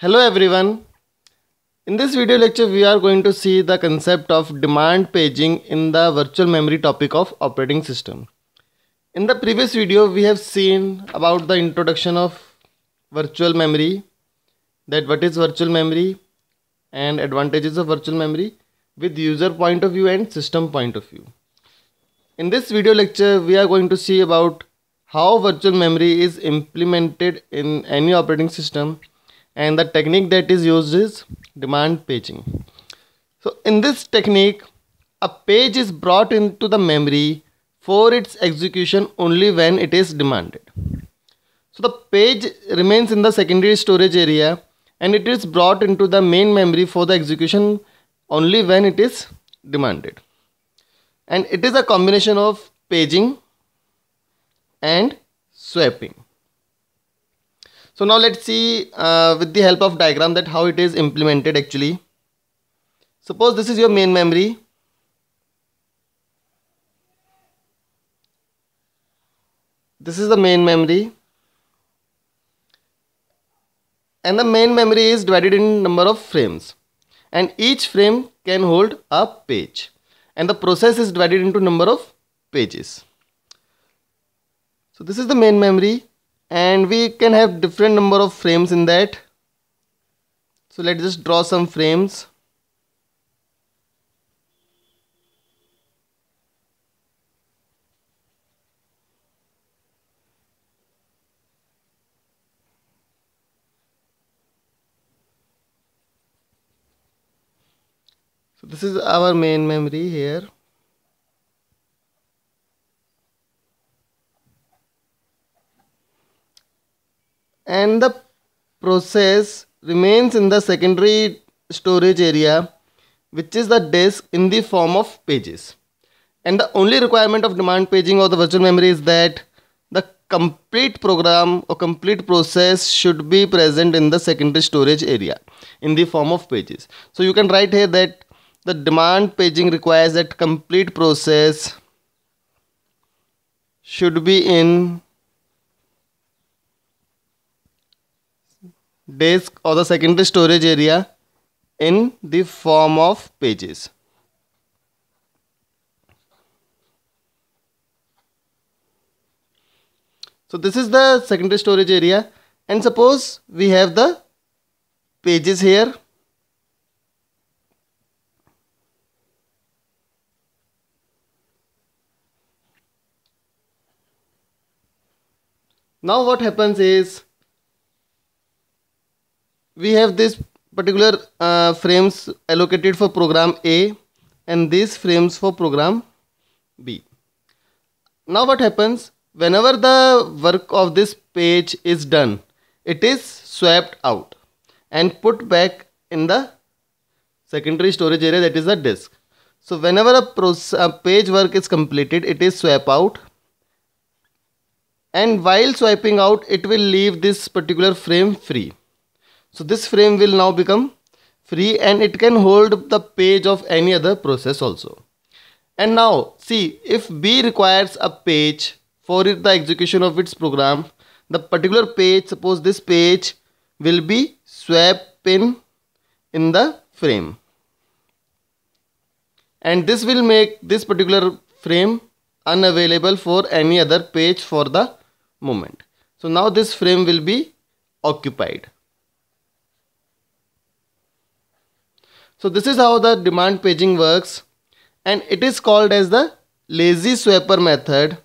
Hello everyone. In this video lecture we are going to see the concept of demand paging in the virtual memory topic of operating system. In the previous video we have seen about the introduction of virtual memory that what is virtual memory and advantages of virtual memory with user point of view and system point of view. In this video lecture we are going to see about how virtual memory is implemented in any operating system and the technique that is used is demand paging. So in this technique a page is brought into the memory for its execution only when it is demanded. So the page remains in the secondary storage area and it is brought into the main memory for the execution only when it is demanded. And it is a combination of paging and swapping. So now let's see uh, with the help of diagram that how it is implemented actually. Suppose this is your main memory. This is the main memory. And the main memory is divided in number of frames. And each frame can hold a page. And the process is divided into number of pages. So this is the main memory and we can have different number of frames in that. So let's just draw some frames. So this is our main memory here and the process remains in the secondary storage area which is the disk in the form of pages. And the only requirement of demand paging of the virtual memory is that the complete program or complete process should be present in the secondary storage area in the form of pages. So you can write here that the demand paging requires that complete process should be in disk or the secondary storage area in the form of pages. So this is the secondary storage area and suppose we have the pages here. Now what happens is we have this particular uh, frames allocated for program A and these frames for program B. Now what happens whenever the work of this page is done it is swapped out and put back in the secondary storage area that is the disk. So whenever a, a page work is completed it is swapped out and while swiping out it will leave this particular frame free. So this frame will now become free and it can hold the page of any other process also. And now see if B requires a page for the execution of its program, the particular page, suppose this page will be swapped in in the frame. And this will make this particular frame unavailable for any other page for the moment. So now this frame will be occupied. So this is how the demand paging works and it is called as the lazy swapper method.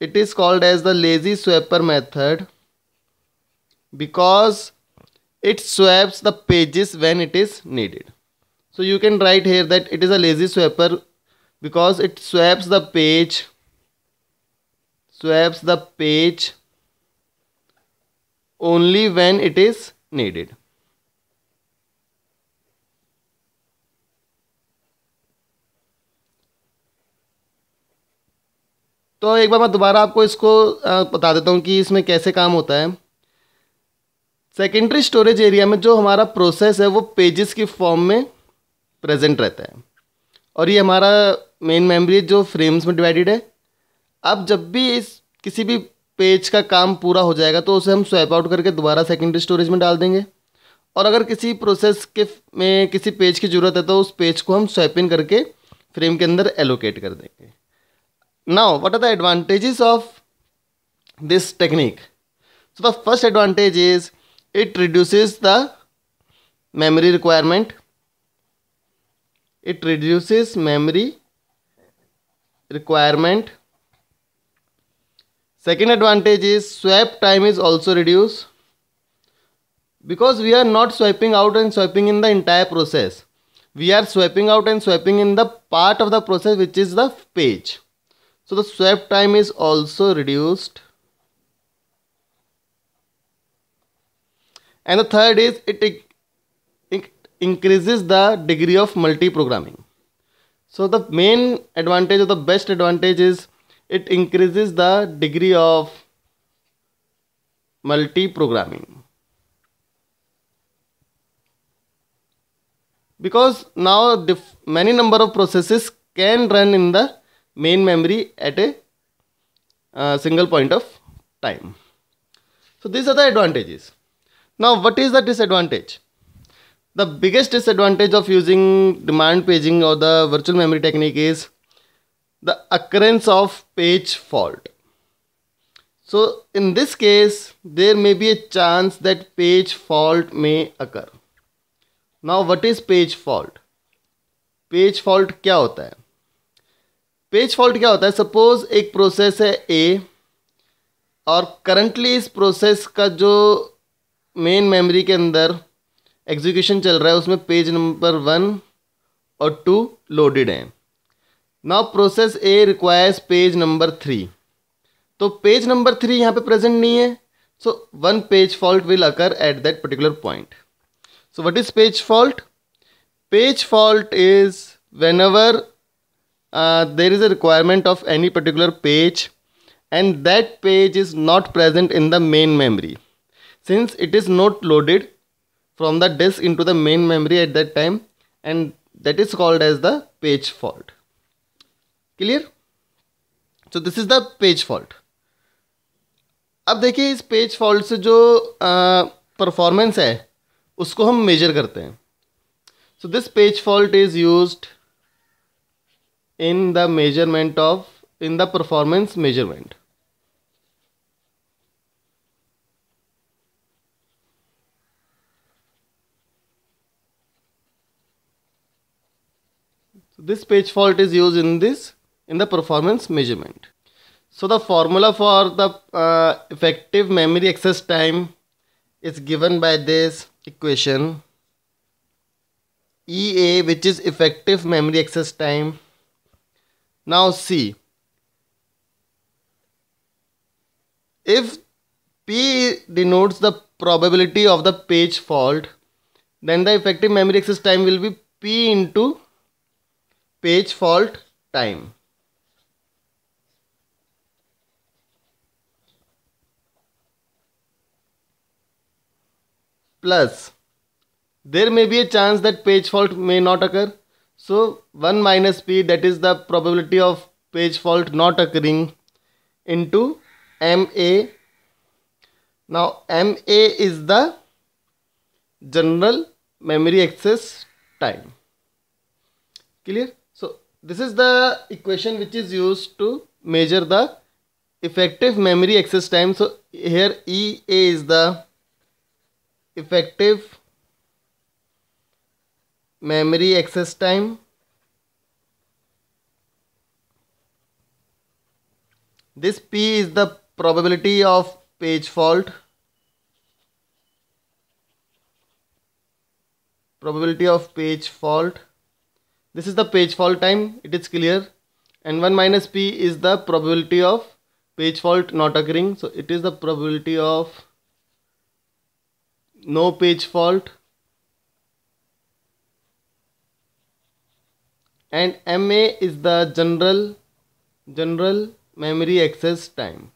It is called as the lazy swapper method because it swaps the pages when it is needed. So you can write here that it is a lazy swapper because it swaps the page swaps the page only when it is needed. तो एक बार मैं दोबारा आपको इसको बता देता हूँ कि इसमें कैसे काम होता है। सेकेंडरी स्टोरेज एरिया में जो हमारा प्रोसेस है, वो पेजेस की फॉर्म में प्रेजेंट रहता है। और ये हमारा मेन मेमोरी जो फ्रेम्स में डिवाइडेड है। अब जब भी इस किसी भी पेज का काम पूरा हो जाएगा तो उसे हम स्वैप आउट करके दोबारा सेकेंडरी स्टोरेज में डाल देंगे। और अगर किसी प्रोसेस के में किसी पेज की ज़रूरत है तो उस पेज को हम स्वैपिंग करके फ्रेम के अंदर एलोकेट कर देंगे। Now, what are the advantages of this technique? So, the first advantage is it reduces the memory requirement. It reduces memory requirement. Second advantage is swap time is also reduced because we are not swiping out and swiping in the entire process. We are swiping out and swiping in the part of the process which is the page so the swap time is also reduced and the third is it it increases the degree of multi-programming. So the main advantage or the best advantage is it increases the degree of multi-programming. Because now many number of processes can run in the main memory at a uh, single point of time. So these are the advantages. Now what is the disadvantage? the biggest disadvantage of using demand paging or the virtual memory technique is the occurrence of page fault. So in this case, there may be a chance that page fault may occur. Now what is page fault? Page fault क्या होता है page fault क्या होता है? Suppose एक process है ए और currently इस प्रोसेस का जो मेन मेमोरी के अंदर एग्जीक्यूशन चल रहा है, उसमें पेज नंबर वन और टू लोडेड हैं। Now process A requires page number three तो पेज नंबर थ्री यहाँ पे प्रेजेंट नहीं है so one page fault will occur at that particular point so what is page fault page fault is when ever there is a requirement of any particular page and that page is not present in the main memory since it is not loaded from the disk into the main memory at that time and that is called as the page fault clear so this is the page fault अब देखिए इस page fault से जो performance है उसको हम major करते हैं so this page fault is use in the measurement of in the performance measurement. So this page fault is used in this in the performance measurement. So the formula for the uh, effective memory access time is given by this equation EA which is effective memory access time now see if P denotes the probability of the page fault then the effective memory access time will be P into page fault time. Plus, there may be a chance that page fault may not occur. So 1 minus p that is the probability of page fault not occurring into MA. Now MA is the general memory access time. Clear? So this is the equation which is used to measure the effective memory access time so here ea is the effective memory access time. This p is the probability of page fault. Probability of page fault. This is the page fault time. It is clear. And 1 minus p is the probability of page fault not occurring. So it is the probability of no page fault and ma is the general general memory access time.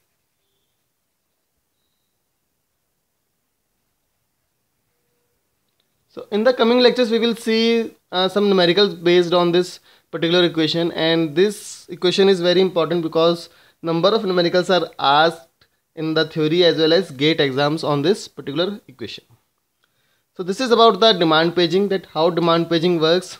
So in the coming lectures we will see uh, some numericals based on this particular equation. And this equation is very important because number of numericals are asked in the theory as well as gate exams on this particular equation. So this is about the demand paging that how demand paging works.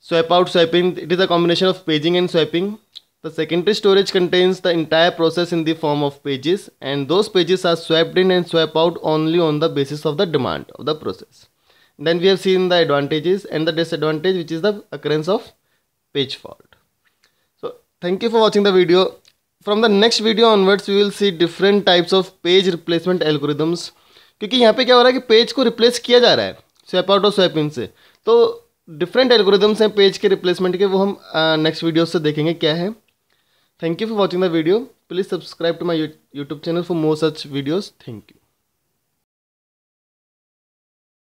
Swap out, swap in, it is a combination of paging and swapping. The secondary storage contains the entire process in the form of pages and those pages are swapped in and swap out only on the basis of the demand of the process. Then we have seen the advantages and the disadvantage which is the occurrence of page fault. So thank you for watching the video. From the next video onwards we will see different types of page replacement algorithms क्योंकि यहाँ पे क्या हो रहा है कि page को replace किया जा रहा है स्वैप आउट और स्वैप इन से तो डिफरेंट एल्गोरिदम्स हैं पेज के रिप्लेसमेंट के, वो हम नेक्स्ट वीडियो से देखेंगे क्या है। Thank you for watching the video please subscribe to my YouTube channel for more such videos thank you